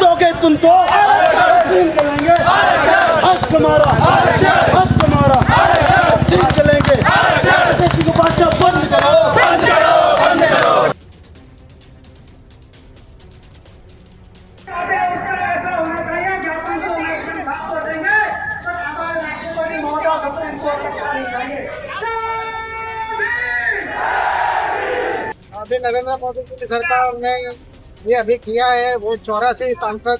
दोगे तुम तो छीन के लेंगे हक आरक्षण हक हमारा अभी नरेंद्र मोदी जी की सरकार ने ये अभी किया है वो चौरासी सांसद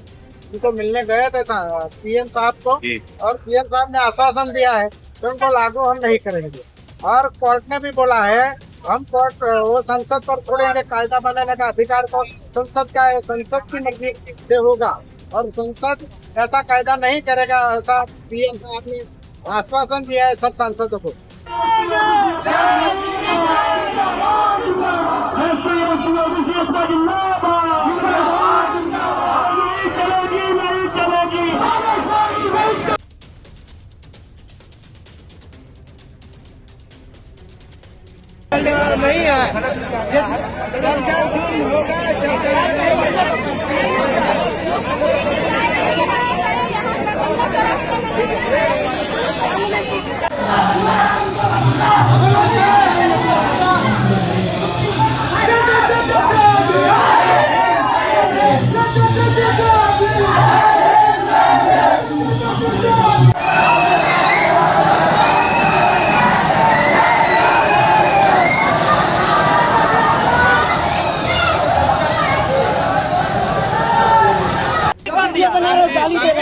उनको मिलने गए थे पीएम साहब को और पीएम साहब ने आश्वासन दिया है कि उनको लागू हम नहीं करेंगे। और कोर्ट ने भी बोला है हम कोर्ट वो संसद पर छोड़ेंगे कायदा बनाने का अधिकार को संसद का है संसद की मर्ज़ी से होगा। और संसद ऐसा कायदा नहीं करेगा ऐसा पीएम साहब ने आश्वासन दिया है सब सांसदों को Gracias.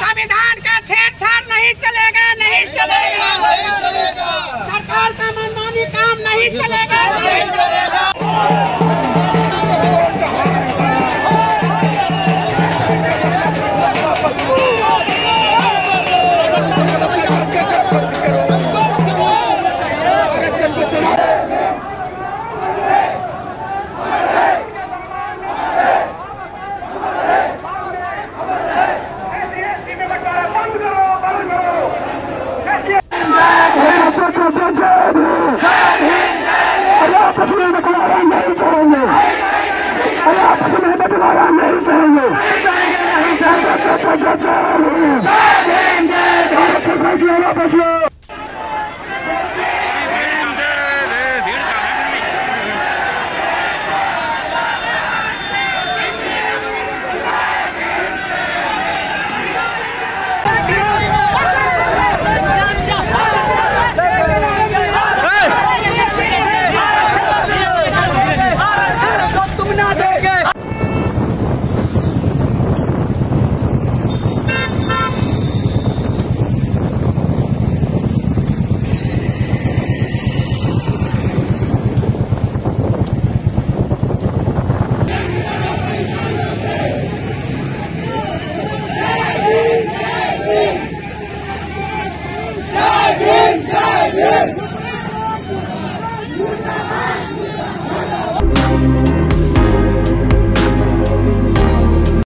संविधान का छेड़छाड़ नहीं चलेगा नहीं चलेगा। सरकार का मनमानी काम नहीं चलेगा नहीं चलेगा। Bravo!